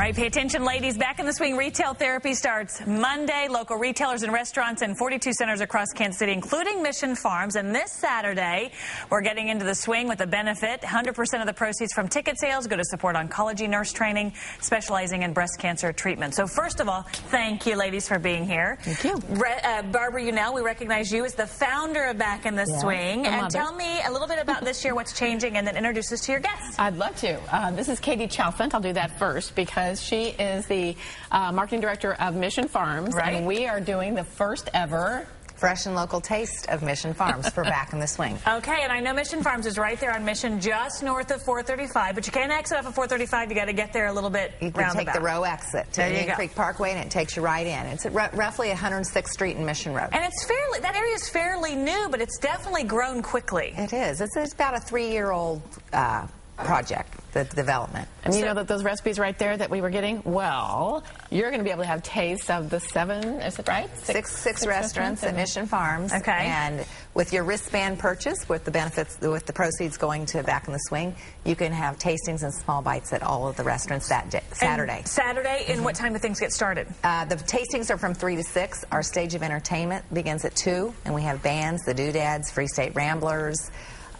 right, pay attention, ladies. Back in the swing, retail therapy starts Monday. Local retailers and restaurants in 42 centers across Kansas City, including Mission Farms. And this Saturday, we're getting into the swing with a benefit. 100% of the proceeds from ticket sales go to support oncology nurse training, specializing in breast cancer treatment. So first of all, thank you, ladies, for being here. Thank you. Re uh, Barbara Unell, we recognize you as the founder of Back in the Yeah, Swing. the And mother. tell me a little bit about this year, what's changing, and then introduce us to your guests. I'd love to. Uh, this is Katie Chalfant. I'll do that first because she is the uh, marketing director of Mission Farms, Right. and we are doing the first ever. fresh and local taste of Mission Farms for Back in the Swing. Okay, and I know Mission Farms is right there on Mission, just north of 435, but you can't exit off of 435. You got to get there a little bit You can take the Roe exit to Indian. Creek Parkway, and it takes you right in. It's at r- roughly 106th Street and Mission Road. And it's fairly, that area is fairly new, but it's definitely grown quickly. It is. It's, it's about a three-year-old uh, project, the development. And you So- know that those recipes right there that we were getting? Well, you're going to be able to have taste of the seven, is it right? Six, six restaurants at and- Mission Farms. Okay. And with your wristband purchase, with the benefits, with the proceeds going to Back in the Swing, you can have tastings and small bites at all of the restaurants that day, Saturday. And Saturday, and Mm-hmm. what time do things get started? Uh, the tastings are from 3 to 6. Our stage of entertainment begins at 2, and we have bands, the Doodads, Free State Ramblers,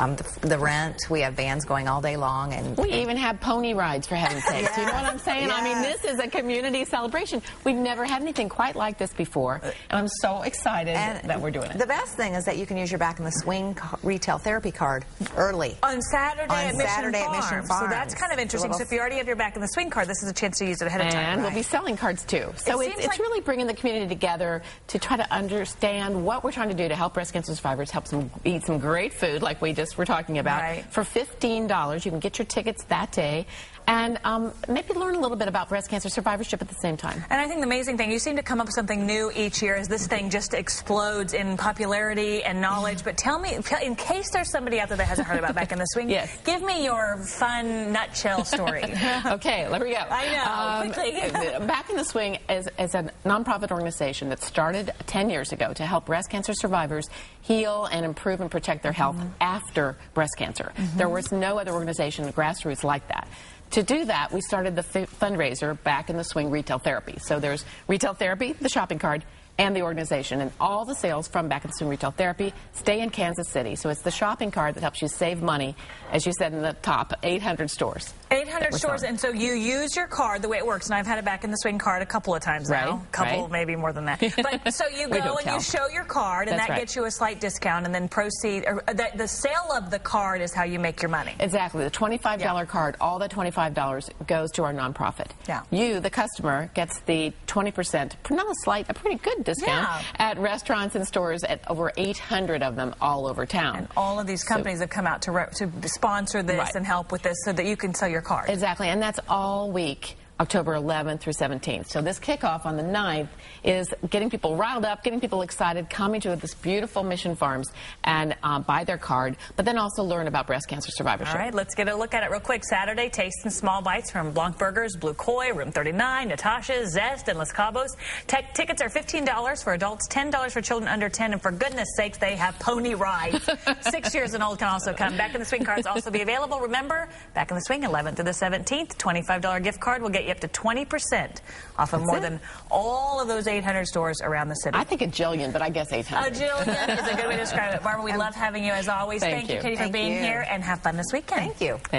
um, the, the Rent. We have bands going all day long. and We even have pony rides, for heaven's sake. sakes. You know what I'm saying? I mean, this is a community celebration. We've never had anything quite like this before, and I'm so excited that we're doing it. The best thing is that you can use your Back in the Swing ca- retail therapy card early. On Saturday, On at, Mission Saturday at Farms. Mission So that's kind of interesting. So if you already have your back in the swing card, this is a chance to use it ahead of time. And we'll be selling cards too. So It it's, it's like- really bringing the community together to try to understand what we're trying to do to help breast cancer survivors, help them eat some great food like we just were talking about. Right. For $15, you can get your tickets that day and um, maybe learn a little bit about breast cancer survivorship at the same time. And I think the amazing thing, you seem to come up with something new each year as this thing just explodes in popularity and knowledge. But tell me, in case there's somebody out there that hasn't heard about Back in the Swing, Yes. give me your fun nutshell story. okay, there we go. I know, um, quickly. Back in the Swing is, is a nonprofit organization that started 10 years ago to help breast cancer survivors heal and improve and protect their health mm-hmm. after breast cancer. Mm-hmm. There was no other organization, grassroots, like that. To do that, we started the fundraiser Back in the Swing Retail Therapy. So there's retail therapy, the shopping card, and the organization. And all the sales from Back in the Swing Retail Therapy stay in Kansas City. So it's the shopping card that helps you save money, as you said in the top, 800 stores. 800 stores, selling. and so you use your card the way it works. And I've had it back in the swing card a couple of times now. Right, A couple, right. maybe more than that. But so you go and tell. you show your card, and That's that right. gets you a slight discount, and then proceed. Or uh, the, the sale of the card is how you make your money. Exactly. The $25 Yeah. card, all that $25 goes to our nonprofit. Yeah. You, the customer, gets the 20%, not a slight, a pretty good discount Yeah. at restaurants and stores at over 800 of them all over town. And all of these companies have come out to re- to sponsor this Right. and help with this, so that you can sell your card. Exactly, and that's all week. October 11th through 17th. So this kickoff on the 9th is getting people riled up, getting people excited, coming to this beautiful Mission Farms and uh, buy their card, but then also learn about breast cancer survivorship. All right, let's get a look at it real quick. Saturday, taste and small bites from Blanc Burgers, Blue Koi, Room 39, Natasha's, Zest, and Los Cabos. Tech tickets are $15 for adults, $10 for children under 10, and for goodness sakes, they have pony rides. Six years and old can also come. Back in the Swing cards also be available. Remember, Back in the Swing, 11th through the 17th, $25 gift card will get you up to 20% off of more it. than all of those 800 stores around the city. I think a jillion, but I guess 800. A jillion is a good way to describe it. Barbara, we love having you as always. Thank you, you. Katie, for being you. here, and have fun this weekend. Thank you. Thank